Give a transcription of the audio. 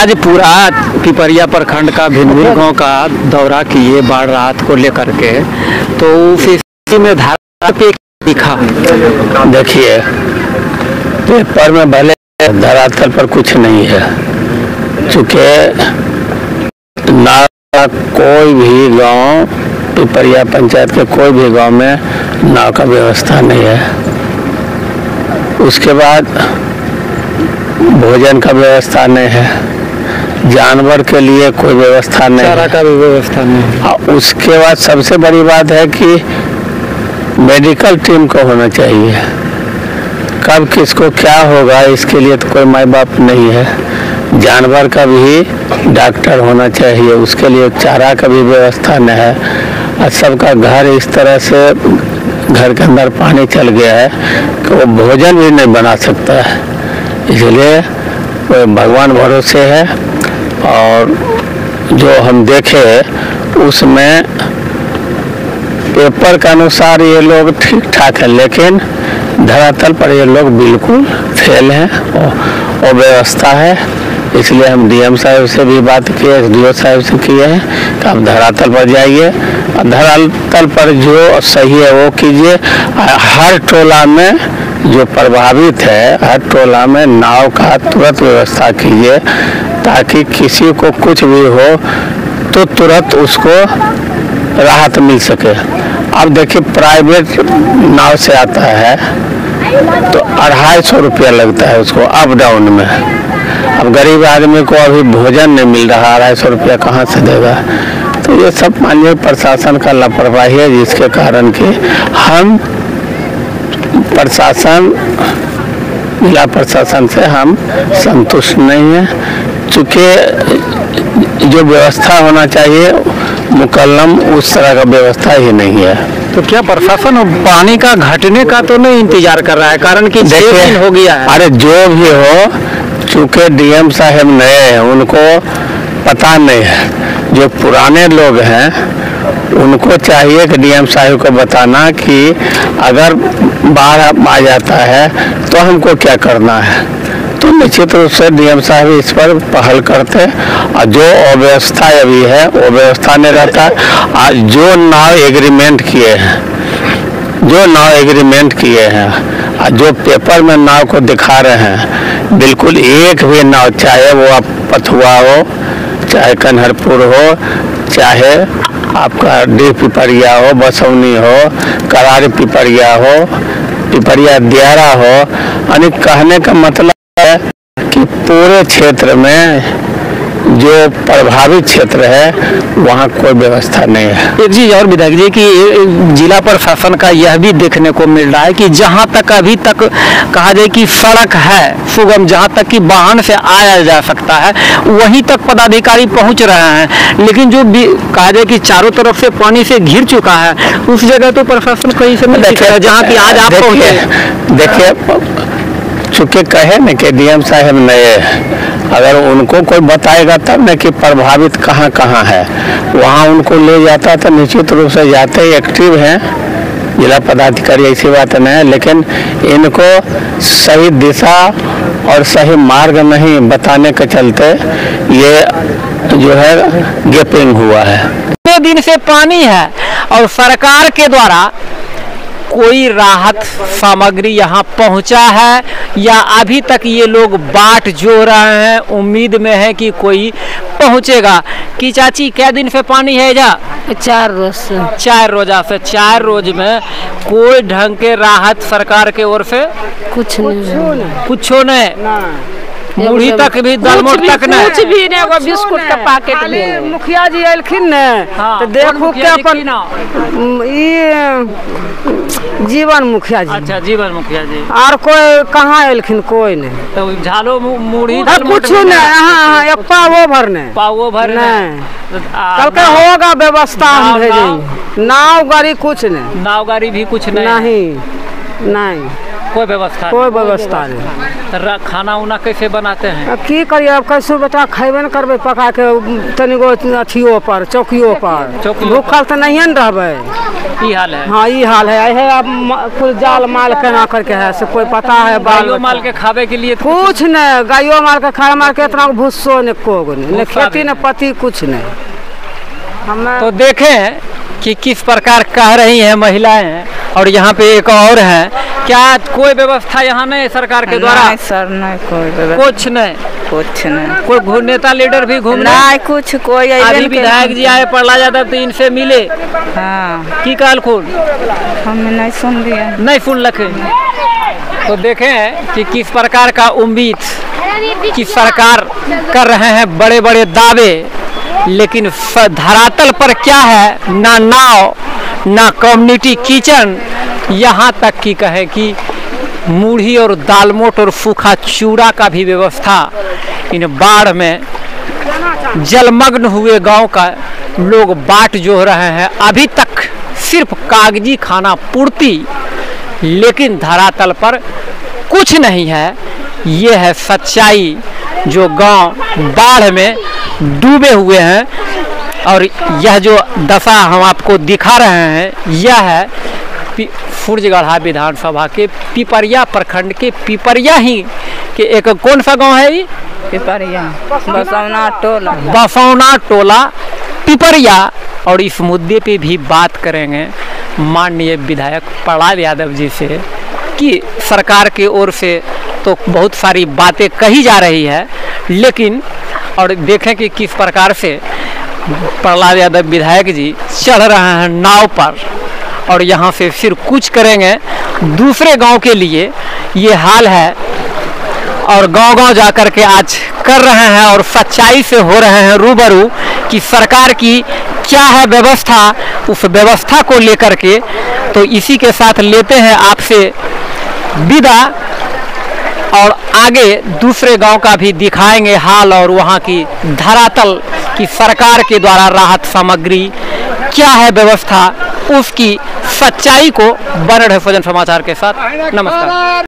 आज पूरा पिपरिया प्रखंड का भिन्न भिन्न गाँव का दौरा किए बाढ़ रात को लेकर के। तो उस स्थिति में धारा पे दिखा। देखिए पेपर में भले धरातल पर कुछ नहीं है। चूँकि ना कोई भी गाँव पिपरिया पंचायत के कोई भी गाँव में नाव का व्यवस्था नहीं है। उसके बाद भोजन का व्यवस्था नहीं है। जानवर के लिए कोई व्यवस्था नहीं। चारा है का भी व्यवस्था नहीं। और उसके बाद सबसे बड़ी बात है कि मेडिकल टीम को होना चाहिए। कब किसको क्या होगा इसके लिए तो कोई माँ बाप नहीं है। जानवर का भी डॉक्टर होना चाहिए उसके लिए चारा का भी व्यवस्था नहीं है। और सबका घर इस तरह से घर के अंदर पानी चल गया है कि वो भोजन भी नहीं बना सकता है। इसलिए भगवान भरोसे है। और जो हम देखे, उसमें पेपर के अनुसार ये लोग ठीक ठाक है, लेकिन धरातल पर ये लोग बिल्कुल फेल हैं और व्यवस्था है। इसलिए हम डीएम साहब से भी बात किए एस डी साहब से किए हैं कि आप धरातल पर जाइए। धरातल पर जो सही है, वो कीजिए। हर टोला में जो प्रभावित है, हर टोला में नाव का तुरंत व्यवस्था कीजिए। ताकि किसी को कुछ भी हो तो तुरंत उसको राहत मिल सके। अब देखिए प्राइवेट नाव से आता है तो अढ़ाई सौ रुपया लगता है उसको अप डाउन में। अब गरीब आदमी को अभी भोजन नहीं मिल रहा, अढ़ाई सौ रुपया कहाँ से देगा? तो ये सब माननीय प्रशासन का लापरवाही है, जिसके कारण कि हम प्रशासन, जिला प्रशासन से हम संतुष्ट नहीं है। चूँकि जो व्यवस्था होना चाहिए मुकलम उस तरह का व्यवस्था ही नहीं है। तो क्या प्रशासन पानी का घटने का तो नहीं इंतज़ार कर रहा है? कारण कि देखिए, दिन हो गया है। अरे जो भी हो चूँकि डीएम साहब नए हैं उनको पता नहीं है। जो पुराने लोग हैं उनको चाहिए कि डीएम साहब को बताना कि अगर बाढ़ आ जाता है तो हमको क्या करना है? निश्चित रूप से डीएम साहब इस पर पहल करते और जो अव्यवस्था अभी है, वो व्यवस्था नहीं रहता और जो नाव एग्रीमेंट किए हैं, जो नाव एग्रीमेंट किए हैं जो पेपर में नाव को दिखा रहे हैं, बिल्कुल एक भी नाव, चाहे वो आप पथुआ हो, चाहे कन्हरपुर हो, चाहे आपका डी पिपरिया हो, बसौनी हो, करारी पिपरिया हो, पिपरिया दियारा हो, यानी कहने का मतलब है कि पूरे क्षेत्र में जो प्रभावित क्षेत्र है वहाँ कोई व्यवस्था नहीं है। एक चीज़ और विधायक जी कि जिला प्रशासन का यह भी देखने को मिल रहा है कि जहाँ तक अभी तक कहा जाए कि सड़क है सुगम जहाँ तक कि वाहन से आया जा सकता है वहीं तक पदाधिकारी पहुँच रहे हैं। लेकिन जो भी कहा जाए कि चारों तरफ़ से पानी से घिर चुका है उस जगह तो प्रशासन कहीं से नहीं दिख जहाँ की आज आप देखिए चूँकि कहे न कि डीएम साहब नए अगर उनको कोई बताएगा तब न कि प्रभावित कहाँ कहाँ है। वहाँ उनको ले जाता तो निश्चित रूप से जाते ही एक्टिव हैं। जिला पदाधिकारी ऐसी बात नहीं है, लेकिन इनको सही दिशा और सही मार्ग नहीं बताने के चलते ये जो है गेपिंग हुआ है। दिन से पानी है और सरकार के द्वारा कोई राहत सामग्री यहाँ पहुँचा है या अभी तक ये लोग बाट जो रहे हैं उम्मीद में है कि कोई पहुँचेगा। कि चाची क्या दिन से पानी है जा चार रोज से। चार रोजा से चार रोज में कोई ढंग के राहत सरकार के ओर से? कुछ नहीं। कुछो नहीं। मुढ़ी तक भी दलमोट तक नहीं। कुछ भी नहीं एगो बिस्कुट का पैकेट भी। मुखिया जी एलखिन ने हाँ, तो देखू मुखिया के अपन ई जीवन मुखिया जी। अच्छा जीवन मुखिया जी। और कोई कहाँ एलखिन कोई नहीं। तो झालो मुढ़ी दलमोट कुछ नहीं हाँ हाँ एक पावो भर नहीं। पावो भर नहीं। कल के होगा व्यवस्था हम नाव- भेजेंगे नाव गाड़ी कुछ नहीं। नाव गाड़ी भी कुछ नहीं नहीं नहीं। कोई व्यवस्था कोई व्यवस्था नहीं। नहीं। खाना उना कैसे बनाते हैं? अब की करिए अब कैसे बेटा खेबे न करबै पका के तनिगो अथियो पर चौकियो पर। भूखल तो नहीं न रहबै। ई हाल है। हाँ ई हाल है। है अब कुल जाल माल केना करके है से कोई पता है बाल गायो माल के खावे के लिए तो कुछ नहीं गायो माल के खाए माल के इतना भूसो ने कोग नहीं न खेती न। पति कुछ नहीं हमें तो देखें कि किस प्रकार कह रही हैं महिलाएँ और यहाँ पे एक और है। क्या कोई व्यवस्था यहाँ नहीं सरकार के द्वारा? नहीं सर नहीं कोई कुछ नहीं। कुछ नहीं। कोई नेता लीडर भी घूम नहीं कुछ कोई अभी विधायक जी आए प्रहलाद यादव तो इनसे मिले। हाँ। की कहल खून? हमने नहीं सुन लिया नहीं सुन लखे तो देखें कि किस प्रकार का उम्मीद कि सरकार कर रहे हैं बड़े बड़े दावे। लेकिन धरातल पर क्या है? ना नाव ना कम्युनिटी किचन यहाँ तक कि कहें कि मूढ़ी और दालमोट और सूखा चूड़ा का भी व्यवस्था इन बाढ़ में जलमग्न हुए गाँव का लोग बाट जो रहे हैं। अभी तक सिर्फ़ कागज़ी खाना पूर्ति, लेकिन धरातल पर कुछ नहीं है। ये है सच्चाई जो गाँव बाढ़ में डूबे हुए हैं। और यह जो दशा हम आपको दिखा रहे हैं, यह है फुर्जगढ़ा विधानसभा के पिपरिया प्रखंड के पिपरिया ही के एक कौन सा गाँव है ये? पिपरिया। बसवना टोला। बसौना टोला पिपरिया। और इस मुद्दे पे भी बात करेंगे माननीय विधायक प्रहलाद यादव जी से कि सरकार की ओर से तो बहुत सारी बातें कही जा रही है लेकिन और देखें कि किस प्रकार से प्रहलाद यादव विधायक जी चढ़ रहे हैं नाव पर। और यहाँ से फिर कुछ करेंगे। दूसरे गाँव के लिए ये हाल है और गाँव गाँव जा कर के आज कर रहे हैं और सच्चाई से हो रहे हैं रूबरू कि सरकार की क्या है व्यवस्था, उस व्यवस्था को लेकर के। तो इसी के साथ लेते हैं आपसे विदा और आगे दूसरे गाँव का भी दिखाएँगे हाल और वहाँ की धरातल की सरकार के द्वारा राहत सामग्री क्या है व्यवस्था, उसकी सच्चाई को बने रहे फजन समाचार के साथ। नमस्कार।